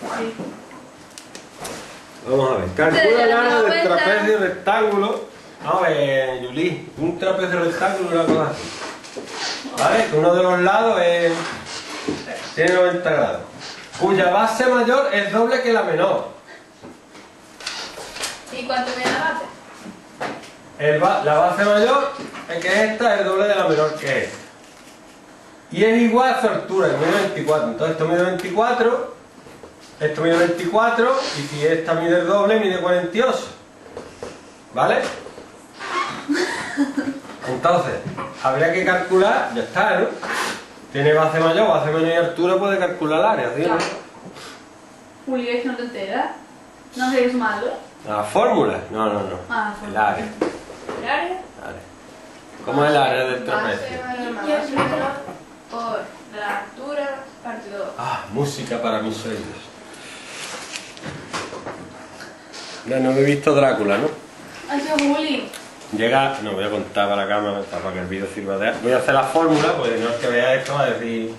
Sí. Vamos a ver. Calcula el área del trapecio rectángulo. Vamos a ver, Yuli. Un trapecio rectángulo una cosa así. ¿Vale? Que uno de los lados es... tiene 90 grados. Cuya base mayor es doble que la menor. ¿Y cuánto mide la base? El ba- la base mayor es que esta es el doble de la menor que esta. Y es igual a su altura, que mide 24. Entonces esto mide 24, esto mide 24, y si esta mide el doble, mide 48. ¿Vale? Entonces, habría que calcular, ya está, ¿no? Tiene base mayor, base menor y altura, puede calcular el área, ¿sí? Claro. Julio, es que no te enteras. No sé, es malo. ¿La fórmula? No, no, no. Ah, El área. ¿El área? Área. ¿Cómo es el área del trapecio? Por la altura partido 2. Ah, música para mis oídos. Ya no he visto Drácula, ¿no? Llega, no voy a contar para la cámara para que el vídeo sirva de Voy a hacer la fórmula, pues no es que vea esto, va a decir.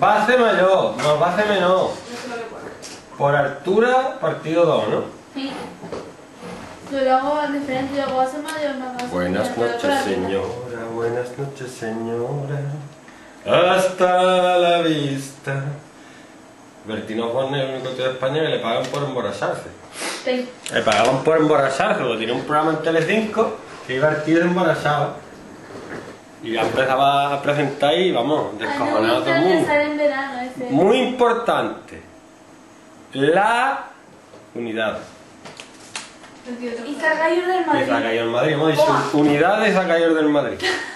Base mayor más base menor No por altura partido 2, ¿no? Sí. Yo lo hago diferente, yo hago base mayor más base Buenas noches, señora, buenas noches, señora. Hasta la vista. Bertino Juan es el único tío de España que le pagan por emborracharse. Le pagaban por emborracharse, porque tenía un programa en Telecinco que iba el tío emborrachado. Y ya empezaba a presentar y vamos, descojonado todo el mundo. Muy importante. La unidad. Y Zacayo del Madrid. caído el Madrid. Hemos dicho Toma. unidades a caído del Madrid.